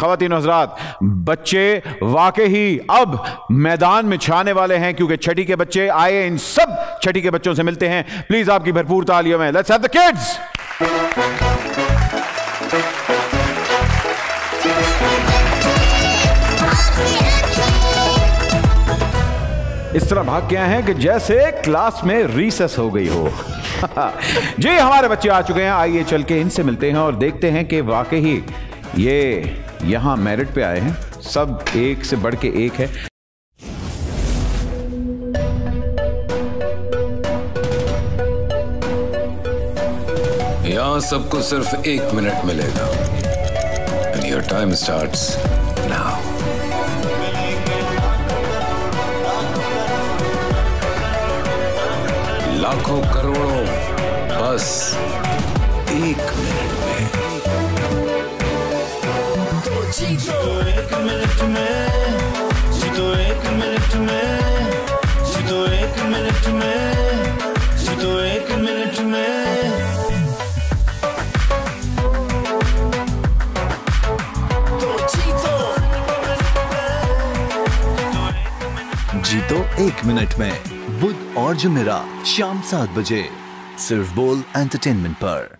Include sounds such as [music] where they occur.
खातिन हजरात, बच्चे वाकई ही अब मैदान में छाने वाले हैं, क्योंकि छठी के बच्चे आए, इन सब छठी के बच्चों से मिलते हैं। प्लीज़ आपकी भरपूर तालियों में। लेट्स हैव द किड्स इस तरह भाग के आए हैं कि जैसे क्लास में रीसेस हो गई हो। [laughs] जी, हमारे बच्चे आ चुके हैं। आइए चल के इनसे मिलते हैं और देखते हैं कि वाकई ये यहाँ मेरिट पे आए हैं। सब एक से बढ़ के एक है। यहाँ सबको सिर्फ़ एक मिनट मिलेगा। And your time starts now लाखों करोड़ों बस एक मिनट में। जीतो एक मिनट में बुध और जुमेरा शाम सात बजे सिर्फ़ बोल एंटरटेनमेंट पर।